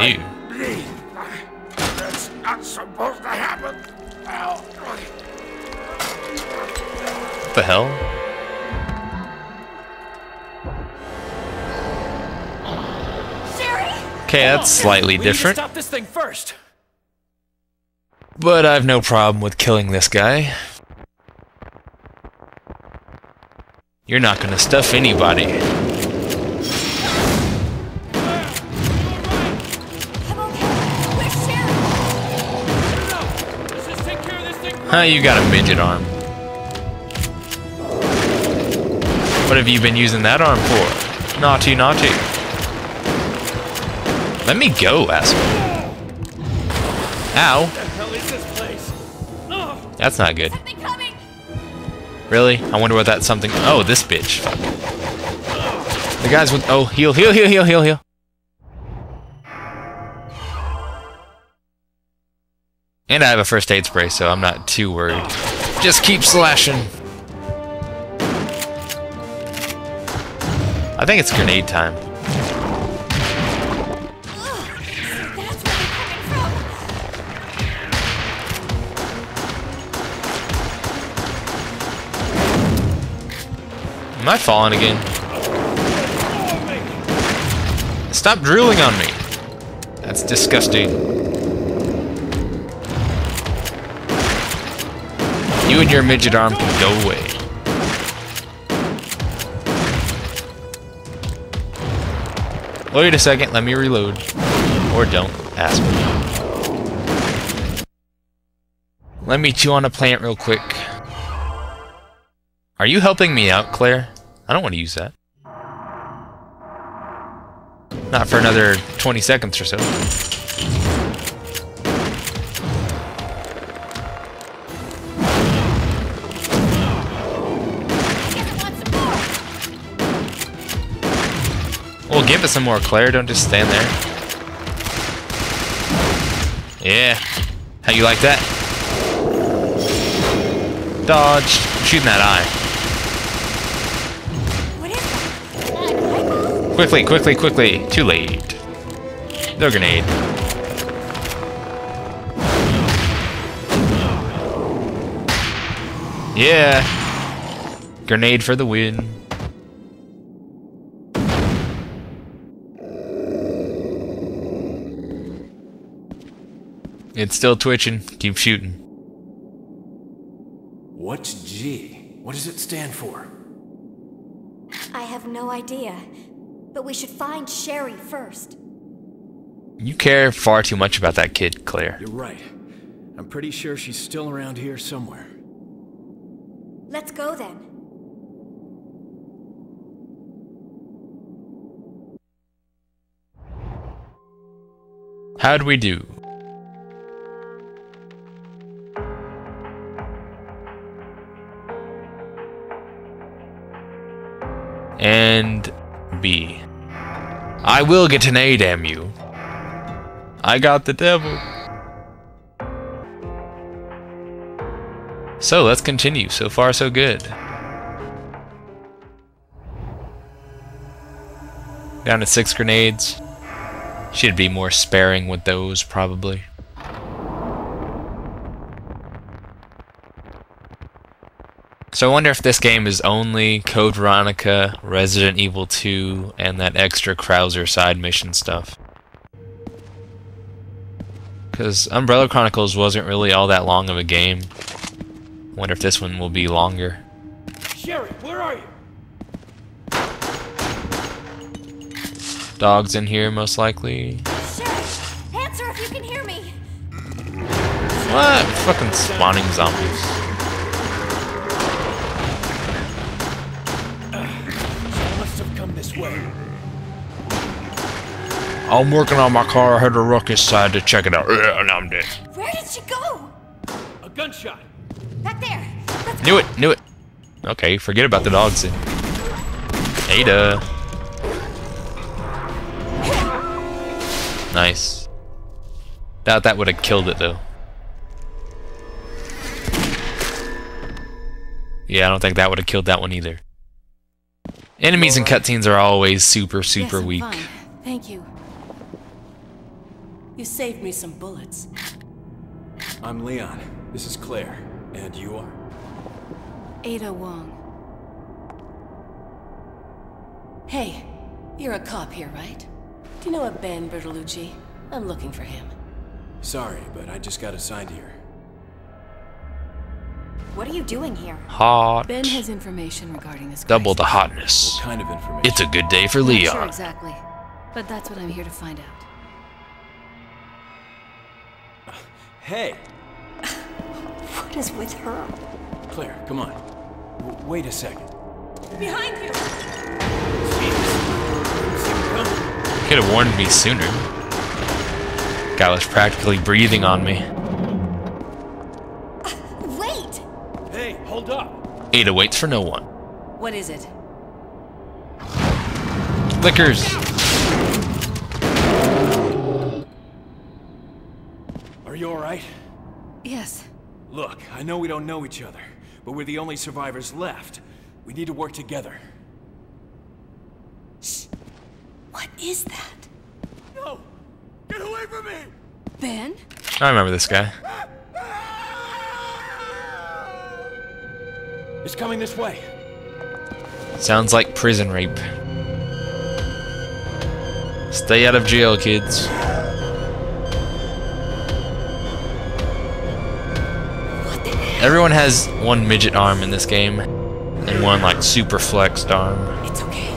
Ew. That's not supposed to happen. What the hell? Okay, that's slightly We need to different. stop this thing first. But I've no problem with killing this guy. You're not gonna stuff anybody. Huh, you got a midget arm. What have you been using that arm for? Naughty, naughty. Let me go, asshole. Ow. That's not good. Really? I wonder what that something. Oh, this bitch. The guys with. Oh, heal, heal, heal, heal, heal, heal. And I have a first aid spray, so I'm not too worried. Just keep slashing. I think it's grenade time. Am I falling again? Stop drooling on me. That's disgusting. You and your midget arm can go away. Wait a second, let me reload. Or don't, ask me. Let me chew on a plant real quick. Are you helping me out, Claire? I don't want to use that. Not for another 20 seconds or so. Well, give it some more, Claire. Don't just stand there. Yeah. How you like that? Dodge. Shooting that eye. What is that? An eyeball? Quickly, quickly, quickly. Too late. No grenade. Yeah. Grenade for the win. It's still twitching. Keep shooting. What's G? What does it stand for? I have no idea. But we should find Sherry first. You care far too much about that kid, Claire. You're right. I'm pretty sure she's still around here somewhere. Let's go then. How'd we do? And B. I will get an A, damn you. I got the devil. So let's continue. So far, so good. Down to six grenades. Should be more sparing with those, probably. So I wonder if this game is only Code Veronica, Resident Evil 2, and that extra Krauser side mission stuff. Because Umbrella Chronicles wasn't really all that long of a game. Wonder if this one will be longer. Sherry, where are you? Dogs in here, most likely. Sherry! Answer if you can hear me! What? Fucking spawning zombies. I'm working on my car. I heard a ruckus side to check it out. Ugh, and I'm dead. Where did she go? A gunshot. Back there! Let's Knew it, knew it. Okay, forget about the dogs then. Ada. Nice. Doubt that would have killed it though. Yeah, I don't think that would have killed that one either. Enemies and cutscenes are always super, super yes, weak. Fine. Thank you. You saved me some bullets. I'm Leon. This is Claire. And you are? Ada Wong. Hey, you're a cop here, right? Do you know a Ben Bertolucci? I'm looking for him. Sorry, but I just got assigned here. What are you doing here? Hot. Ben has information regarding this Double the hotness. What kind of information? It's a good day for Not Leon. sure exactly, but that's what I'm here to find out. Hey! What is with her? Claire, come on. W wait a second. Behind you! Could have warned me sooner. Guy was practically breathing on me. Wait! Hey, hold up! Ada waits for no one. What is it? Lickers. Are you alright? Yes. Look, I know we don't know each other, but we're the only survivors left. We need to work together. Shh! What is that? No! Get away from me! Ben? I remember this guy. It's coming this way. Sounds like prison rape. Stay out of jail, kids. Everyone has one midget arm in this game, and one like super flexed arm. It's okay.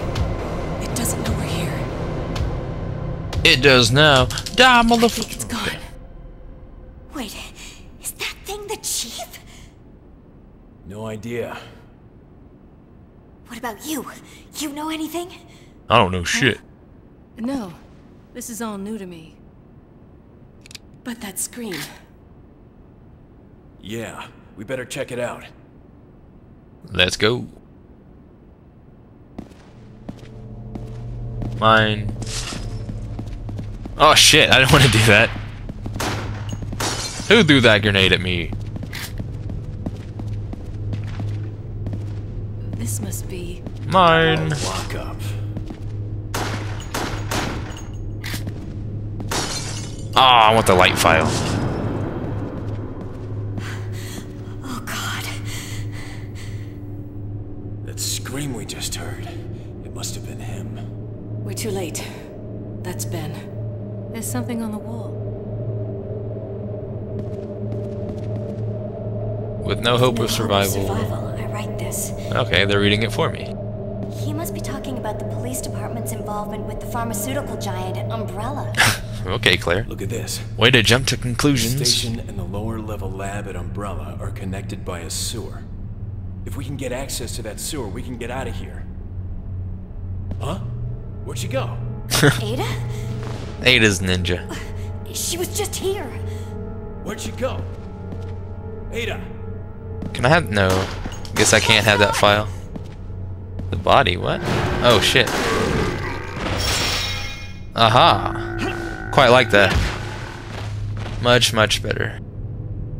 It doesn't know we're here. It does now. Die, motherfucker. It's gone. Wait, is that thing the chief? No idea. What about you? You know anything? I don't know shit. No, this is all new to me. But that scream. Yeah, we better check it out. Let's go. Mine. Oh shit, I didn't want to do that. Who threw that grenade at me? This must be. Mine. Lock up. Ah, I want the light file. That scream we just heard. It must have been him. We're too late. That's Ben. There's something on the wall. With no hope of survival. Survival, I write this. Okay, they're reading it for me. He must be talking about the police department's involvement with the pharmaceutical giant Umbrella. Okay, Claire. Look at this. Way to jump to conclusions. The conclusions. station and the lower level lab at Umbrella are connected by a sewer. If we can get access to that sewer, we can get out of here. Huh? Where'd she go? Ada? Ada's ninja. She was just here. Where'd she go? Ada! Can I have no? Guess I can't have that file. The body, what? Oh shit. Aha. Quite like that. Much, much better.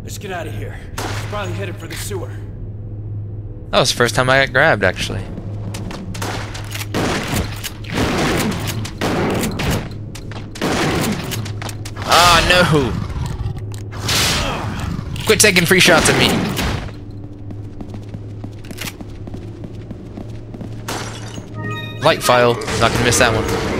Let's get out of here. She's probably headed for the sewer. That was the first time I got grabbed, actually. Ah, no! Quit taking free shots at me! Light file. Not gonna miss that one.